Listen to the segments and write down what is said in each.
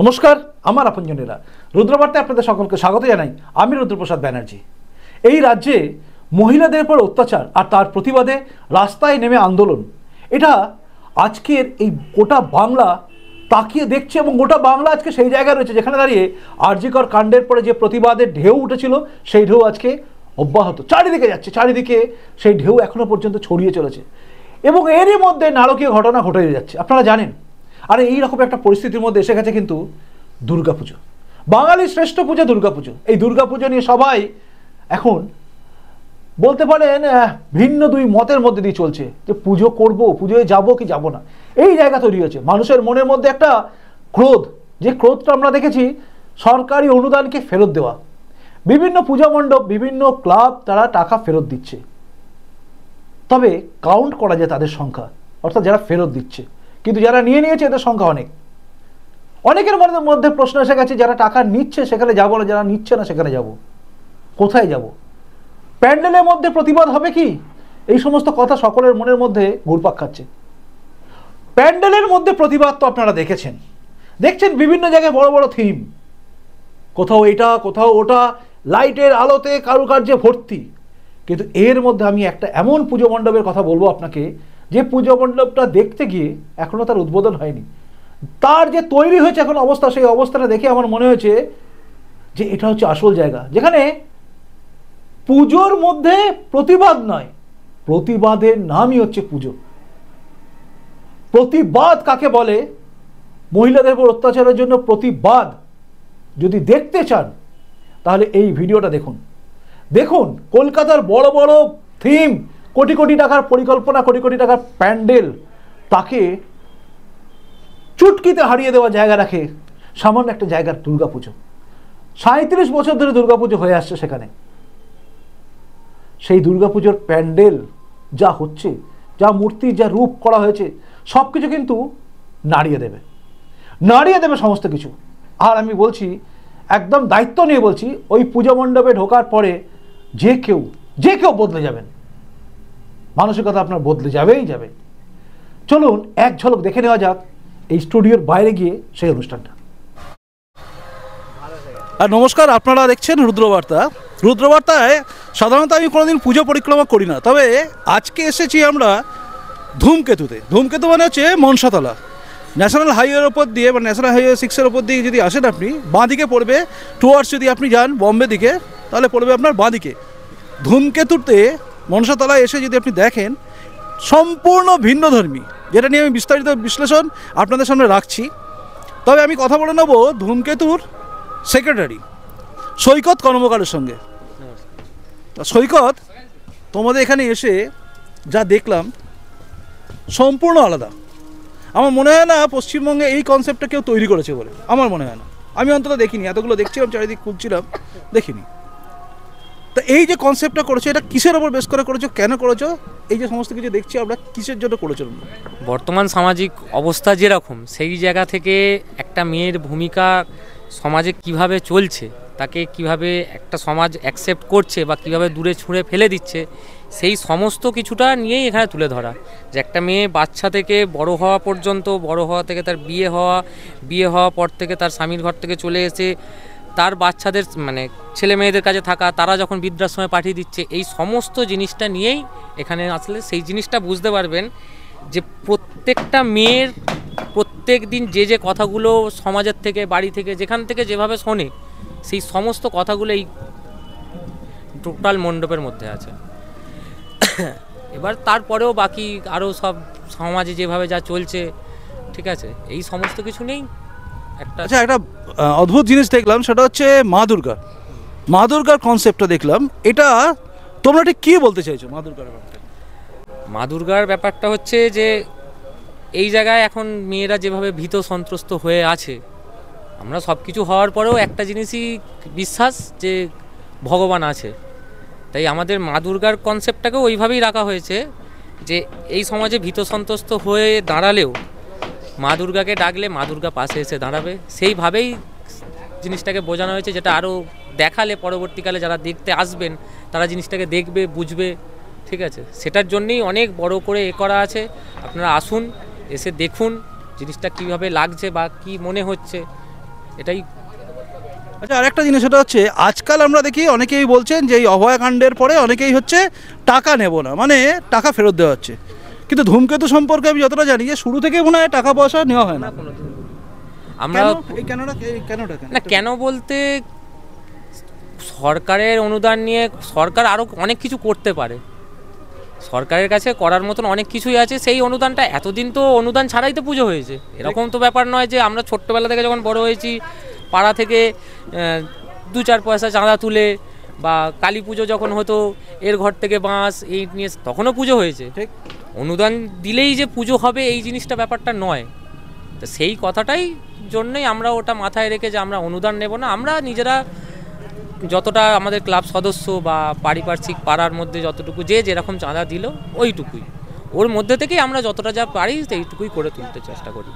নমস্কার, আমার আপনজনেরা। রুদ্রবার্তায় আপনাদের সকলকে স্বাগত জানাই। আমি রুদ্রপ্রসাদ ব্যানার্জি। এই রাজ্যে মহিলাদের উপর অত্যাচার আর তার প্রতিবাদে রাস্তায় নেমে আন্দোলন। এটা আজকের এই গোটা বাংলা তাকিয়ে দেখছে এবং গোটা বাংলা আজকে সেই জায়গায় রয়েছে যেখানে দাঁড়িয়ে আরজিকর কাণ্ডের পরে যে প্রতিবাদের ঢেউ উঠেছিল, সেই ঢেউ আজকে অব্যাহত, চারিদিকে যাচ্ছে, চারিদিকে সেই ঢেউ এখনও পর্যন্ত ছড়িয়ে চলেছে। এবং এরই মধ্যে নারকীয় ঘটনা ঘটে যাচ্ছে। আপনারা জানেন আর এই রকম একটা পরিস্থিতির মধ্যে এসে গেছে কিন্তু দুর্গাপুজো। বাঙালির শ্রেষ্ঠ পূজা দুর্গাপুজো। এই দুর্গাপুজো নিয়ে সবাই এখন বলতে পারেন ভিন্ন দুই মতের মধ্যে দিয়ে চলছে যে পুজো করব, পুজোয় যাব কি যাব না। এই জায়গা তৈরি হয়েছে। মানুষের মনের মধ্যে একটা ক্রোধ। যে ক্রোধটা আমরা দেখেছি, সরকারি অনুদানকে ফেরত দেওয়া। বিভিন্ন পূজা মণ্ডপ, বিভিন্ন ক্লাব তারা টাকা ফেরত দিচ্ছে। তবে কাউন্ট করা যায় তাদের সংখ্যা। অর্থাৎ যারা ফেরত দিচ্ছে। কিন্তু যারা নিয়ে নিয়েছে, এদের সংখ্যা অনেক। অনেকের মধ্যে মধ্যে প্রশ্ন এসে গেছে, যারা টাকা নিচ্ছে সেখানে যাব না, যারা নিচ্ছে না সেখানে যাব। কোথায় যাব? প্যান্ডেলের মধ্যে প্রতিবাদ হবে কি? এই সমস্ত কথা সকলের মনের মধ্যে ঘুরপাক খাচ্ছে। প্যান্ডেলের মধ্যে প্রতিবাদ তো আপনারা দেখেছেন। দেখছেন বিভিন্ন জায়গায় বড় বড় থিম কোথাও এটা, কোথাও ওটা, লাইটের আলোতে কারুকার্যে ভর্তি। কিন্তু এর মধ্যে আমি একটা এমন পুজো মণ্ডপের কথা বলব আপনাকে যে পুজো মণ্ডপটা দেখতে গিয়ে এখনও তার উদ্বোধন হয়নি। তার যে তৈরি হয়েছে এখন অবস্থা, সেই অবস্থাটা দেখে আমার মনে হয়েছে যে এটা হচ্ছে আসল জায়গা, যেখানে পুজোর মধ্যে প্রতিবাদ নয়, প্রতিবাদের নামই হচ্ছে পুজো। প্রতিবাদ কাকে বলে? মহিলাদের উপর অত্যাচারের জন্য প্রতিবাদ যদি দেখতে চান, তাহলে এই ভিডিওটা দেখুন। দেখুন, কলকাতার বড় বড় থিম কোটি কোটি টাকার পরিকল্পনা, কোটি কোটি টাকার প্যান্ডেল তাকে চুটকিতে হারিয়ে দেওয়া জায়গা রাখে সামান্য একটা জায়গার দুর্গাপুজো। সাঁত্রিশ বছর ধরে দুর্গাপুজো হয়ে আসছে সেখানে। সেই দুর্গাপুজোর প্যান্ডেল যা হচ্ছে, যা মূর্তি, যা রূপ করা হয়েছে সব কিছু কিন্তু নাড়িয়ে দেবে। নাড়িয়ে দেবে সমস্ত কিছু। আর আমি বলছি, একদম দায়িত্ব নিয়ে বলছি, ওই পূজা মণ্ডপে ঢোকার পরে যে কেউ যে কেউ বদলে যাবেন। মানসিকতা আপনার বদলে যাবেই যাবে। চলুন, এক ঝলক দেখে নেওয়া যাক এই স্টুডিওর বাইরে গিয়ে সেই অনুষ্ঠানটা। আর নমস্কার, আপনারা দেখছেন রুদ্রবার্তা। রুদ্রবার্তায় সাধারণত আমি কোনোদিন পুজো পরিক্রমা করি না, তবে আজকে এসেছি আমরা ধূমকেতুতে। ধূমকেতু মানে হচ্ছে মনসাতলা। ন্যাশনাল হাইওয়ের ওপর দিয়ে বা ন্যাশনাল হাইওয়ে সিক্সের ওপর দিয়ে যদি আসেন আপনি বাঁ দিকে পড়বে টুয়ার্ডস যদি আপনি যান বম্বে দিকে, তাহলে পড়বে আপনার বাঁ দিকে ধূমকেতুতে মনসাতলায় এসে যদি আপনি দেখেন, সম্পূর্ণ ভিন্ন ধর্মী। যেটা নিয়ে আমি বিস্তারিত বিশ্লেষণ আপনাদের সামনে রাখছি। তবে আমি কথা বলে নেব ধূমকেতুর সেক্রেটারি সৈকত কর্মকারের সঙ্গে। সৈকত, তোমাদের এখানে এসে যা দেখলাম, সম্পূর্ণ আলাদা। আমার মনে হয় না পশ্চিমবঙ্গে এই কনসেপ্টটা কেউ তৈরি করেছে বলে। আমার মনে হয় না। আমি অন্তত দেখিনি। এতগুলো দেখছিলাম, চারিদিক খুঁজছিলাম, দেখিনি। তা এই যে কনসেপ্টটা করেছ, এটা কিসের ওপর বেশ করে করেছ, কেন করেছ? এই যে সমস্ত কিছু দেখছি, আমরা কিসের জন্য করেছ বর্তমান সামাজিক অবস্থা যেরকম, সেই জায়গা থেকে একটা মেয়ের ভূমিকা সমাজে কীভাবে চলছে, তাকে কীভাবে একটা সমাজ অ্যাকসেপ্ট করছে বা কীভাবে দূরে ছুঁড়ে ফেলে দিচ্ছে, সেই সমস্ত কিছুটা নিয়েই এখানে তুলে ধরা। যে একটা মেয়ে বাচ্চা থেকে বড় হওয়া পর্যন্ত, বড় হওয়া থেকে তার বিয়ে হওয়া, বিয়ে হওয়ার পর থেকে তার স্বামীর ঘর থেকে চলে এসে তার বাচ্চাদের মানে ছেলে মেয়েদের কাছে থাকা, তারা যখন বৃদ্ধাশ্রমে পাঠিয়ে দিচ্ছে, এই সমস্ত জিনিসটা নিয়েই এখানে আসলে সেই জিনিসটা বুঝতে পারবেন যে প্রত্যেকটা মেয়ের প্রত্যেক দিন যে যে কথাগুলো সমাজের থেকে, বাড়ি থেকে, যেখান থেকে যেভাবে শোনে, সেই সমস্ত কথাগুলো এই টোটাল মণ্ডপের মধ্যে আছে। এবার তারপরেও বাকি আরও সব সমাজে যেভাবে যা চলছে, ঠিক আছে? এই সমস্ত কিছু নেই আচ্ছা একটা অদ্ভুত জিনিস দেখলাম সেটা হচ্ছে মা দুর্গা। মা দুর্গার কনসেপ্টটা দেখলাম। এটা তোমরা ঠিক কী বলতে চাইছো মা দুর্গার ব্যাপারটা? মা দুর্গার ব্যাপারটা হচ্ছে যে এই জায়গায় এখন মেয়েরা যেভাবে ভীত সন্ত্রস্ত হয়ে আছে আমরা সব কিছু হওয়ার পরেও একটা জিনিসই বিশ্বাস যে ভগবান আছে। তাই আমাদের মা দুর্গার কনসেপ্টটাকেও ওইভাবেই রাখা হয়েছে যে এই সমাজে ভীত সন্ত্রস্ত হয়ে দাঁড়ালেও মা দুর্গাকে ডাকলে মা দুর্গা পাশে এসে দাঁড়াবে। সেইভাবেই জিনিসটাকে বোঝানো হয়েছে, যেটা আরও দেখালে পরবর্তীকালে যারা দেখতে আসবেন, তারা জিনিসটাকে দেখবে, বুঝবে, ঠিক আছে? সেটার জন্যেই অনেক বড় করে এ করা আছে। আপনারা আসুন, এসে দেখুন জিনিসটা কীভাবে লাগছে বা কি মনে হচ্ছে। এটাই আচ্ছা আরেকটা জিনিস সেটা হচ্ছে, আজকাল আমরা দেখি অনেকেই বলছেন যে এই অভয়াকাণ্ডের পরে অনেকেই হচ্ছে টাকা নেব না মানে টাকা ফেরত দেওয়া হচ্ছে। কিন্তু ধূমকেতু সম্পর্কে আমি যতটা জানি যে শুরু থেকেই মনে হয় টাকা পয়সা নেওয়া হয় না। আমরা কেন এই কেনটা কেনটা কেন? না কেন বলতে সরকারের অনুদান নিয়ে সরকার আরও অনেক কিছু করতে পারে। সরকারের কাছে করার মতন অনেক কিছুই আছে সেই অনুদানটা এতদিন তো অনুদান ছাড়াই তো পুজো হয়েছে। এরকম তো ব্যাপার নয় যে আমরা ছোট্টবেলা থেকে যখন বড় হয়েছি পাড়া থেকে দু চার পয়সা চাঁদা তুলে বা কালী পুজো যখন হতো এর ঘর থেকে বাঁশ এই নিয়ে তখনও পুজো হয়েছে। ঠিক। অনুদান দিলেই যে পুজো হবে এই জিনিসটা ব্যাপারটা নয়। তো সেই কথাটাই জন্যই আমরা ওটা মাথায় রেখে যে আমরা অনুদান নেব না। আমরা নিজেরা যতটা আমাদের ক্লাব সদস্য বা পারিপার্শ্বিক পাড়ার মধ্যে যতটুকু যে যেরকম চাঁদা দিল ওইটুকুই। ওর মধ্যে থেকেই আমরা যতটা যা পারি সেইটুকুই করে তুলতে চেষ্টা করি।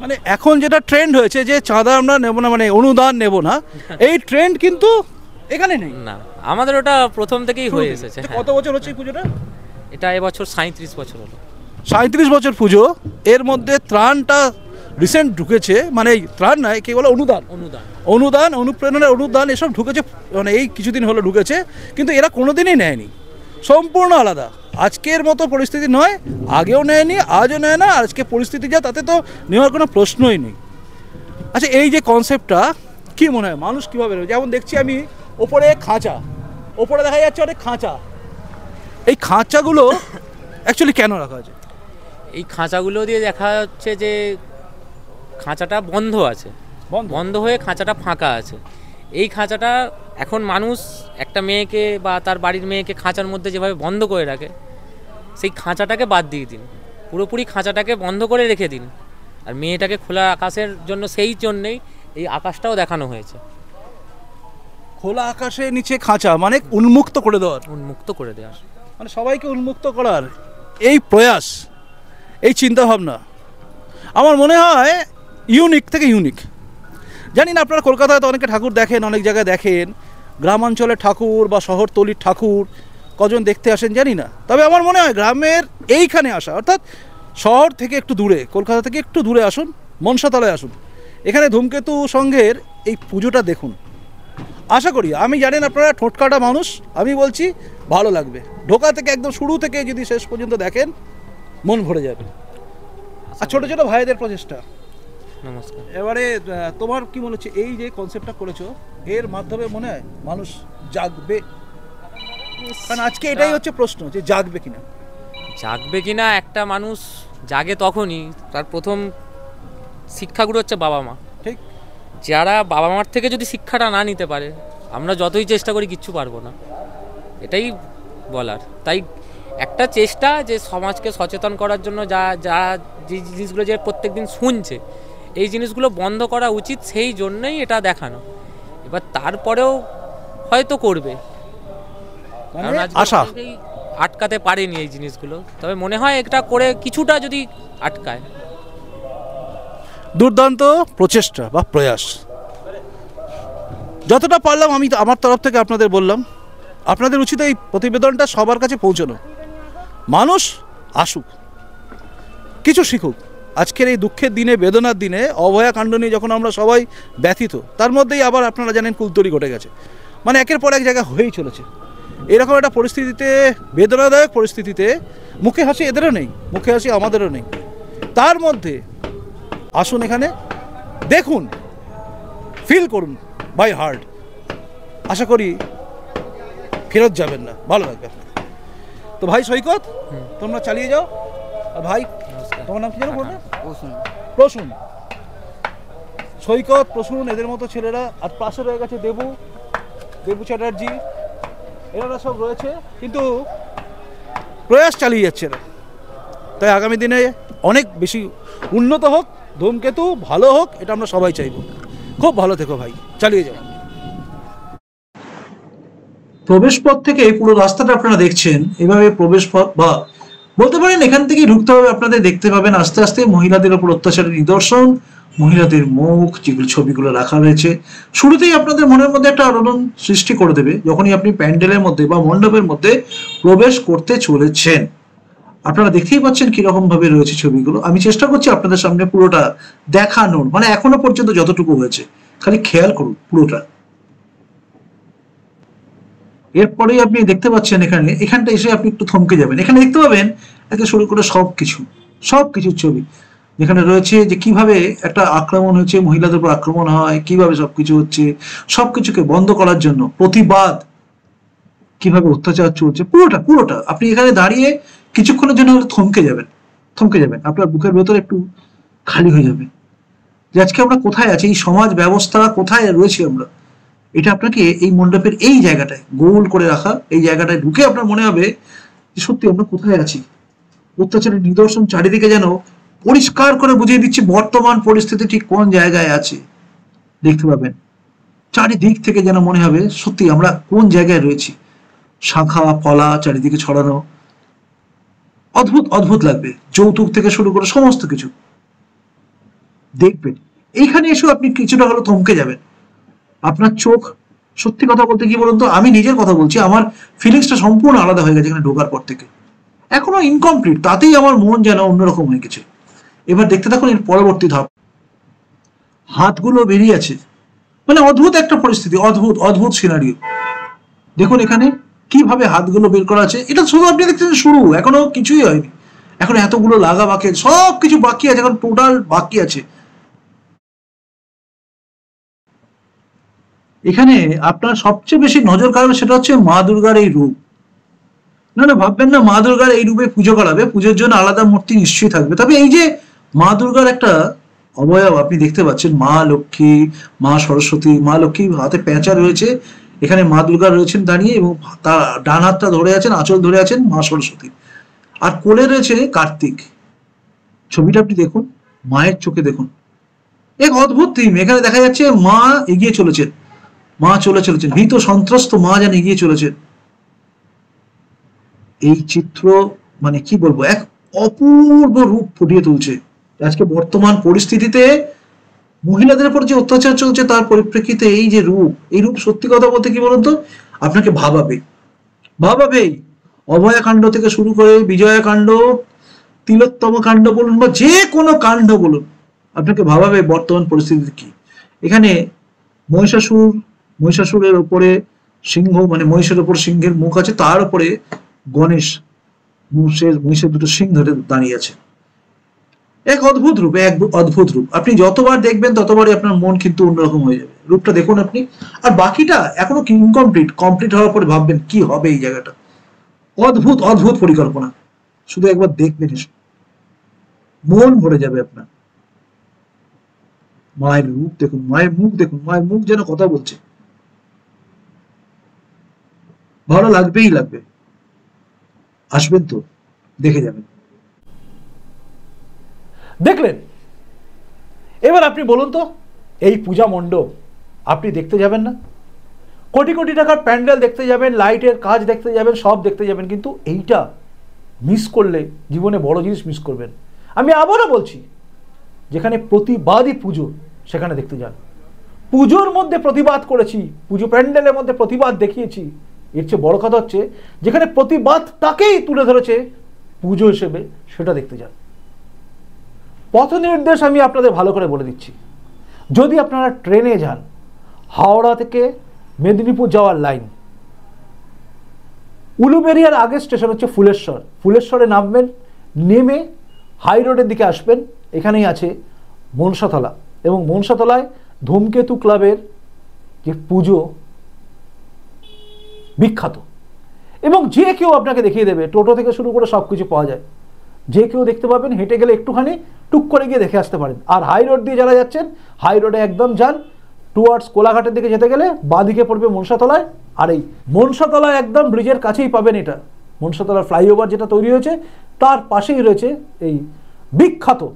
মানে এখন যেটা ট্রেন্ড হয়েছে যে চাঁদা আমরা নেব না মানে অনুদান নেব না এই ট্রেন্ড কিন্তু এখানে নেই। না আমাদের ওটা প্রথম থেকেই হয়ে এসেছে হ্যাঁ। কত বছর হচ্ছে পুজোটা? এটা এবছর সাঁত্রিশ বছর হলো। সাঁত্রিশ বছর পুজো এর মধ্যে ত্রাণটা রিসেন্ট ঢুকেছে মানে এই ত্রাণ নয় কি বলে অনুদান। অনুদান। অনুদান অনুপ্রেরণার অনুদান এসব ঢুকেছে মানে এই কিছুদিন হলো ঢুকেছে কিন্তু এরা কোনোদিনই নেয়নি। সম্পূর্ণ আলাদা। আজকের মতো পরিস্থিতি নয় আগেও নেয়নি আজও নেয় না আজকে পরিস্থিতি যা তাতে তো নেওয়ার কোনো প্রশ্নই নেই। আচ্ছা এই যে কনসেপ্টটা কী মনে হয়? মানুষ কীভাবে? যেমন দেখছি আমি ওপরে খাঁচা। ওপরে দেখা যাচ্ছে অনেক খাঁচা। এই খাঁচাগুলো অ্যাকচুয়ালি কেন রাখা আছে? এই খাঁচাগুলো দিয়ে দেখা যাচ্ছে যে খাঁচাটা বন্ধ আছে। বন্ধ? বন্ধ হয়ে খাঁচাটা ফাঁকা আছে। এই খাঁচাটা এখন মানুষ একটা মেয়েকে বা তার বাড়ির মেয়েকে খাঁচার মধ্যে যেভাবে বন্ধ করে রাখে সেই খাঁচাটাকে বাদ দিয়ে দিন। পুরোপুরি খাঁচাটাকে বন্ধ করে রেখে দিন। আর মেয়েটাকে খোলা আকাশের জন্য সেই জন্যেই এই আকাশটাও দেখানো হয়েছে। খোলা আকাশের নিচে খাঁচা মানে উন্মুক্ত করে দেওয়ার। উন্মুক্ত করে দেওয়ার। মানে সবাইকে উন্মুক্ত করার এই প্রয়াস, এই চিন্তা ভাবনা আমার মনে হয় ইউনিক থেকে ইউনিক জানি না আপনারা কলকাতায় তো অনেকে ঠাকুর দেখেন, অনেক জায়গায় দেখেন গ্রামাঞ্চলের ঠাকুর বা শহরতলির ঠাকুর কজন দেখতে আসেন জানি না। তবে আমার মনে হয় গ্রামের এইখানে আসা, অর্থাৎ শহর থেকে একটু দূরে, কলকাতা থেকে একটু দূরে আসুন, মনসাতলায় আসুন। এখানে ধূমকেতু সংঘের এই পুজোটা দেখুন। আশা করি, আমি জানেন আপনারা ঠোঁটকাটা মানুষ, আমি বলছি ভালো লাগবে। ঢোকা থেকে একদম শুরু থেকে যদি শেষ পর্যন্ত দেখেন মন ভরে যাবে। আর ছোটো ছোটো ভাইদের প্রচেষ্টা। নমস্কার। এবারে তোমার কি মনে হচ্ছে এই যে কনসেপ্টটা করেছ এর মাধ্যমে মনে হয় মানুষ জাগবে? কারণ আজকে এটাই হচ্ছে প্রশ্ন যে জাগবে কিনা। জাগবে কিনা একটা মানুষ জাগে তখনই তার প্রথম শিক্ষাগুলো হচ্ছে বাবা মা। ঠিক। যারা বাবা মার থেকে যদি শিক্ষাটা না নিতে পারে আমরা যতই চেষ্টা করি কিচ্ছু পারব না। এটাই বলার। তাই একটা চেষ্টা যে সমাজকে সচেতন করার জন্য যা যা যে জিনিসগুলো যে প্রত্যেকদিন শুনছে এই জিনিসগুলো বন্ধ করা উচিত সেই জন্যই এটা দেখানো। এবার তারপরেও হয়তো করবে। মানে কারণ আশা। আটকাতে পারেনি এই জিনিসগুলো। তবে মনে হয় এটা করে কিছুটা যদি আটকায়। দুর্দান্ত প্রচেষ্টা বা প্রয়াস। যতটা পারলাম আমি আমার তরফ থেকে আপনাদের বললাম। আপনাদের উচিত এই প্রতিবেদনটা সবার কাছে পৌঁছানো। মানুষ আসুক, কিছু শিখুক। আজকের এই দুঃখের দিনে, বেদনার দিনে, অভয়া কাণ্ড নিয়ে যখন আমরা সবাই ব্যথিত, তার মধ্যেই আবার আপনারা জানেন কুলতরি ঘটে গেছে। মানে একের পর এক জায়গা হয়েই চলেছে। এরকম একটা পরিস্থিতিতে, বেদনাদায়ক পরিস্থিতিতে মুখে হাসি এদেরও নেই, মুখে হাসি আমাদেরও নেই। তার মধ্যে আসুন এখানে, দেখুন ফিল করুন বাই হার্ট আশা করি ফেরত যাবেন না। ভালো লাগবে। তো ভাই সৈকত তোমরা চালিয়ে যাও। আর ভাই তোমার নাম কি জানো বলবে প্রসূন। সৈকত প্রসূন এদের মতো ছেলেরা আর পাশে রয়ে গেছে দেবু দেবু চ্যাটার্জি। এরা সব রয়েছে কিন্তু প্রয়াস চালিয়ে যাচ্ছে এরা। তাই আগামী দিনে অনেক বেশি উন্নত হোক ধূমকেতু ভালো হোক এটা আমরা সবাই চাইব। খুব ভালো থেকো ভাই চালিয়ে যাও। প্রবেশ পথ থেকে পুরো রাস্তাটা আপনারা দেখছেন, এভাবে প্রবেশ পথ বা বলতে পারেন এখান থেকে ঢুকতে হবে, আপনাদের দেখতে পাবেন আস্তে আস্তে মহিলাদের উপর অত্যাচারের নিদর্শন, মহিলাদের মুখ যেগুলো ছবিগুলো রাখা রয়েছে। শুরুতেই আপনাদের মনের মধ্যে একটা আলোড়ন সৃষ্টি করে দেবে, যখনই আপনি প্যান্ডেলের মধ্যে বা মণ্ডপের মধ্যে প্রবেশ করতে চলেছেন। আপনারা দেখতেই পাচ্ছেন কীরকম ভাবে রয়েছে ছবিগুলো। আমি চেষ্টা করছি আপনাদের সামনে পুরোটা দেখানোর মানে এখনও পর্যন্ত যতটুকু হয়েছে। খালি খেয়াল করুন পুরোটা। এরপরেই আপনি দেখতে পাচ্ছেন এখানে, এখানটা এসে আপনি একটু থমকে যাবেন। এখানে দেখতে পাবেন একে শুরু করে সব কিছু সব কিছুর ছবি। যেখানে রয়েছে যে কীভাবে একটা আক্রমণ হয়েছে মহিলাদের উপর আক্রমণ হয়, কীভাবে সবকিছু হচ্ছে, সবকিছুকে বন্ধ করার জন্য প্রতিবাদ কীভাবে অত্যাচার চলছে, পুরোটা পুরোটা। আপনি এখানে দাঁড়িয়ে কিছুক্ষণের জন্য থমকে যাবেন থমকে যাবেন। আপনার বুকের ভেতরে একটু খালি হয়ে যাবে। যে আজকে আমরা কোথায় আছি, এই সমাজ ব্যবস্থা কোথায় রয়েছি আমরা? এটা আপনাকে এই মণ্ডপের এই জায়গাটায় গোল করে রাখা, এই জায়গাটায় ঢুকে আপনার মনে হবে যে সত্যি আমরা কোথায় আছি। অত্যাচারের নিদর্শন চারিদিকে যেন পরিষ্কার করে বুঝিয়ে দিচ্ছে বর্তমান পরিস্থিতি ঠিক কোন জায়গায় আছে। দেখতে পাবেন, চারিদিক থেকে যেন মনে হবে সত্যি আমরা কোন জায়গায় রয়েছি। শাখা ফলা চারিদিকে ছড়ানো, অদ্ভুত অদ্ভুত লাগবে, যৌতুক থেকে শুরু করে সমস্ত কিছু। দেখবেন, এইখানে এসেও আপনি কিছুটা হলো থমকে যাবেন। আপনার চোখ, সত্যি কথা বলতে কি বলুন তো? আমি নিজের কথা বলছি, আমার ফিলিংসটা সম্পূর্ণ আলাদা হয়ে গেছে এখানে ঢোকার পর থেকে। এখনও ইনকমপ্লিট তাতেই আমার মন যেন অন্যরকম হয়ে গেছে। এবার দেখতে থাকুন এর পরবর্তী ধাপ। হাতগুলো বেরিয়ে আছে। মানে অদ্ভুত একটা পরিস্থিতি, অদ্ভুত অদ্ভুত সিনারিও দেখুন এখানে কীভাবে হাতগুলো বের করা আছে। এটা শুধু আপনি দেখছেন শুরু, এখনও কিছুই হয়নি। এখন এতগুলো লাগা বাকি সব কিছু বাকি আছে, এখন টোটাল বাকি আছে। এখানে আপনার সবচেয়ে বেশি নজর কাড়বে সেটা হচ্ছে মা দুর্গার এই রূপ। না না, ভাববেন না, মা দুর্গার এই রূপে পুজো করাবে, পুজোর জন্য আলাদা মূর্তি নিশ্চয়ই থাকবে। তবে এই যে মা দুর্গার একটা অবয়ব আপনি দেখতে পাচ্ছেন, মা লক্ষ্মী, মা সরস্বতী, মা লক্ষ্মী হাতে পেঁচা রয়েছে, এখানে মা দুর্গা রয়েছেন দাঁড়িয়ে এবং তার ডান হাতটা ধরে আছেন, আঁচল ধরে আছেন মা সরস্বতী। আর কোলে রয়েছে কার্তিক। ছবিটা আপনি দেখুন, মায়ের চোখে দেখুন। এক অদ্ভুত থিম এখানে দেখা যাচ্ছে মা এগিয়ে চলেছেন। মা চলে চলেছেন, ভীত সন্ত্রস্ত মা যেন এগিয়ে চলেছেন। এই চিত্র মানে কি বলব, এক অপূর্ব রূপ ফুটিয়ে তুলছে। আজকে বর্তমান পরিস্থিতিতে মহিলাদের উপর যে অত্যাচার চলছে, তার পরিপ্রেক্ষিতে এই যে রূপ, এই রূপ সত্যি কথা বলতে কি বলুন তো? আপনাকে ভাবাবে। ভাবাবেই। অভয়াকাণ্ড থেকে শুরু করে বিজয়াকাণ্ড, তিলোত্তম কাণ্ড বলুন বা যে কোনো কাণ্ড বলুন, আপনাকে ভাবাবে বর্তমান পরিস্থিতি কি। এখানে মহিষাসুর মহিষাসুরের উপরে সিংহ মানে মহিষের উপর সিংহের মুখ আছে, তার উপরে গণেশ মহিষের মহিষের দুটো সিং ধরে দাঁড়িয়ে আছে। এক অদ্ভুত রূপ, এক অদ্ভুত রূপ। আপনি যতবার দেখবেন, ততবারই আপনার মন কিন্তু অন্যরকম হয়ে যাবে। রূপটা দেখুন আপনি। আর বাকিটা এখনও ইনকমপ্লিট কমপ্লিট হওয়ার পরে ভাববেন, কি হবে এই জায়গাটা? অদ্ভুত অদ্ভুত পরিকল্পনা। শুধু একবার দেখবেন মন ভরে যাবে আপনার। মায়ের রূপ দেখুন, মায়ের মুখ দেখুন, মায়ের মুখ যেন কথা বলছে। ভালো লাগবেই লাগবে। আসবেন তো, দেখে যাবেন। দেখলেন? এবার আপনি বলুন তো, এই পূজা মণ্ডপ, আপনি দেখতে যাবেন না? কোটি কোটি টাকার প্যান্ডেল দেখতে যাবেন, লাইটের কাজ দেখতে যাবেন, সব দেখতে যাবেন, কিন্তু এইটা মিস করলে জীবনে বড় জিনিস মিস করবেন। আমি আবারও বলছি, যেখানে প্রতিবাদই পুজো, সেখানে দেখতে যান। পুজোর মধ্যে প্রতিবাদ করেছি, পুজো প্যান্ডেলের মধ্যে প্রতিবাদ দেখিয়েছি এর চেয়ে বড় কথা হচ্ছে, যেখানে প্রতিবাদটাকেই তুলে ধরেছে পুজো হিসেবে, সেটা দেখতে যান। পথ নির্দেশ আমি আপনাদের ভালো করে বলে দিচ্ছি। যদি আপনারা ট্রেনে যান, হাওড়া থেকে মেদিনীপুর যাওয়ার লাইন, উলুবেরিয়ার আগের স্টেশন হচ্ছে ফুলেশ্বর। ফুলেশ্বরে নামবেন, নেমে হাই রোডের দিকে আসবেন, এখানেই আছে মনসাতলা। এবং মনসাতলায় ধূমকেতু ক্লাবের যে পুজো বিখ্যাত। এবং যে কেউ আপনাকে দেখিয়ে দেবে, টোটো থেকে শুরু করে সব কিছু পাওয়া যায়। যে কেউ দেখতে পাবেন, হেঁটে গেলে একটুখানি টুক করে গিয়ে দেখে আসতে পারেন। আর হাই রোড দিয়ে যারা যাচ্ছেন হাই রোডে একদম যান টুয়ার্ডস কোলাঘাটের দিকে যেতে গেলে বাঁদিকে পড়বে মনসাতলায়। আর এই মনসাতলায় একদম ব্রিজের কাছেই পাবেন এটা। মনসাতলার ফ্লাইওভার যেটা তৈরি হয়েছে, তার পাশেই রয়েছে এই বিখ্যাত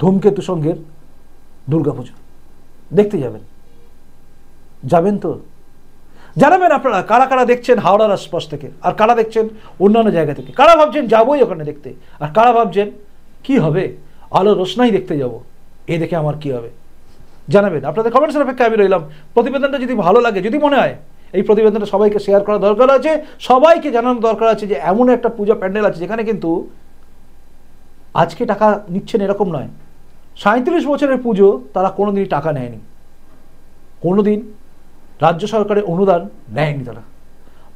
ধূমকেতু সঙ্গের দুর্গাপুজো। দেখতে যাবেন। যাবেন তো? জানাবেন আপনারা, কারা কারা দেখছেন হাওড়ার আশপাশ থেকে, আর কারা দেখছেন অন্যান্য জায়গা থেকে। কারা ভাবছেন যাবোই ওখানে দেখতে, আর কারা ভাবছেন কি হবে? আলো রোশনাই দেখতে যাব, এ দেখে আমার কি হবে? জানাবেন। আপনাদের কমেন্টসের অপেক্ষা আমি রইলাম। প্রতিবেদনটা যদি ভালো লাগে, যদি মনে হয়, এই প্রতিবেদনটা সবাইকে শেয়ার করা দরকার আছে, সবাইকে জানানো দরকার আছে যে এমন একটা পূজা প্যান্ডেল আছে, যেখানে কিন্তু আজকে টাকা নিচ্ছেন এরকম নয়। সাঁত্রিশ বছরের পুজো তারা কোনোদিনই টাকা নেয়নি। কোনোদিন রাজ্য সরকারের অনুদান নেয়নি তারা।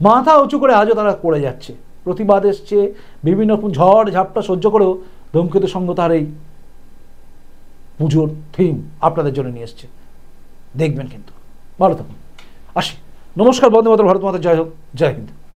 মাথা উঁচু করে আজও তারা করে যাচ্ছে। প্রতিবাদ এসছে, বিভিন্ন রকম ঝড়, ঝাপটা সহ্য করেও ধূমকেতু সঙ্গ তার এই পুজোর থিম আপনাদের জন্য নিয়ে এসছে। দেখবেন কিন্তু। ভালো থাকুন। আসি। নমস্কার বন্ধু মাতা ভারত মাতা, জয় হোক। জয় হিন্দ।